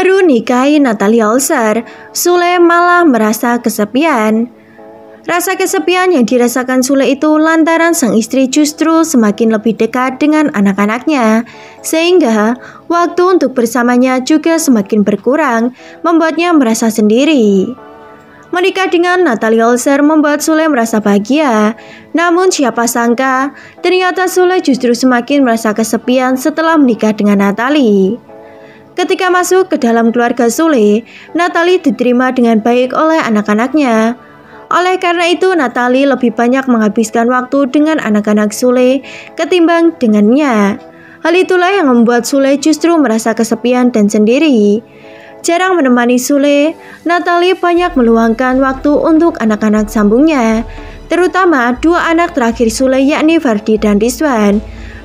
nikahi Natalia Olser, Sule malah merasa kesepian. Rasa kesepian yang dirasakan Sule itu lantaran sang istri justru semakin lebih dekat dengan anak-anaknya, sehingga waktu untuk bersamanya juga semakin berkurang, membuatnya merasa sendiri. Menikah dengan Natalia Olser membuat Sule merasa bahagia, namun siapa sangka ternyata Sule justru semakin merasa kesepian setelah menikah dengan Natalie. Ketika masuk ke dalam keluarga Sule, Natalie diterima dengan baik oleh anak-anaknya. Oleh karena itu, Natali lebih banyak menghabiskan waktu dengan anak-anak Sule ketimbang dengannya. Hal itulah yang membuat Sule justru merasa kesepian dan sendiri. Jarang menemani Sule, Natali banyak meluangkan waktu untuk anak-anak sambungnya, terutama dua anak terakhir Sule yakni Fardi dan Rizwan.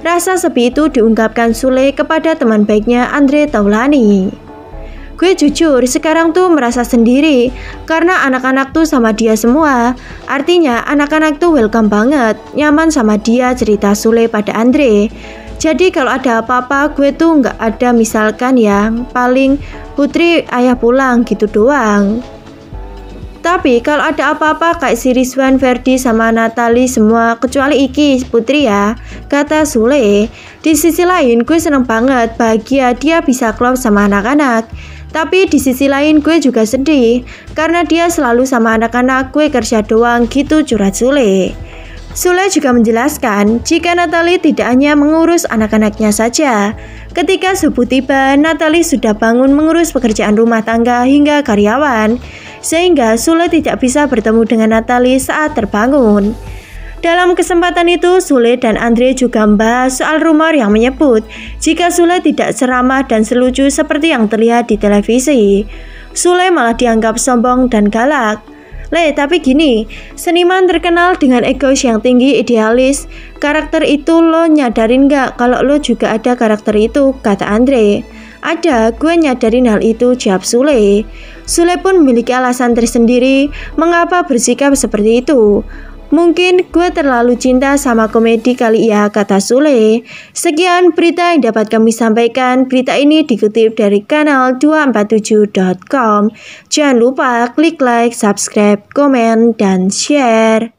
Rasa sepi itu diungkapkan Sule kepada teman baiknya Andre Taulani. Gue jujur sekarang tuh merasa sendiri karena anak-anak tuh sama dia semua. Artinya anak-anak tuh welcome banget, nyaman sama dia cerita Sule pada Andre. Jadi kalau ada apa-apa gue tuh nggak ada misalkan ya paling Putri ayah pulang gitu doang. Tapi kalau ada apa-apa kayak si Rizwan, Ferdi sama Natali semua kecuali Iki Putri ya Kata Sule Di sisi lain gue seneng banget bahagia dia bisa klop sama anak-anak tapi di sisi lain gue juga sedih karena dia selalu sama anak-anak gue kerja doang gitu curhat Sule. Sule juga menjelaskan jika Natalie tidak hanya mengurus anak-anaknya saja. Ketika subuh tiba, Natalie sudah bangun mengurus pekerjaan rumah tangga hingga karyawan, sehingga Sule tidak bisa bertemu dengan Natalie saat terbangun. Dalam kesempatan itu, Sule dan Andre juga membahas soal rumor yang menyebut jika Sule tidak seramah dan selucu seperti yang terlihat di televisi. Sule malah dianggap sombong dan galak. Le, tapi gini, seniman terkenal dengan egois yang tinggi idealis. Karakter itu lo nyadarin gak kalau lo juga ada karakter itu, kata Andre. Ada, gue nyadarin hal itu, jawab Sule. Sule pun memiliki alasan tersendiri mengapa bersikap seperti itu. Mungkin gue terlalu cinta sama komedi kali ya, kata Sule. Sekian berita yang dapat kami sampaikan. Berita ini dikutip dari kanal 247.com. Jangan lupa klik like, subscribe, komen, dan share.